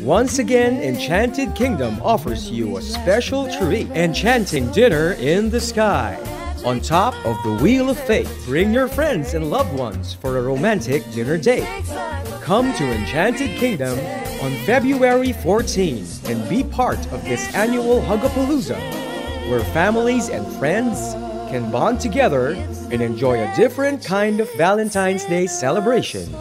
Once again, Enchanted Kingdom offers you a special treat enchanting dinner in the sky. On top of the Wheel of Fate, bring your friends and loved ones for a romantic dinner date. Come to Enchanted Kingdom on February 14 and be part of this annual Hugapalooza, where families and friends can bond together and enjoy a different kind of Valentine's Day celebration.